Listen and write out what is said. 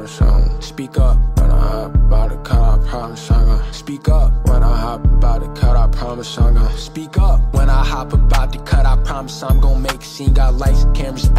promise I'm gonna speak up when I hop about to cut. I promise I'm gonna speak up when I hop about to cut. I promise I'm gonna speak up when I hop about to cut. I promise I'm gonna make a scene. Got lights, cameras.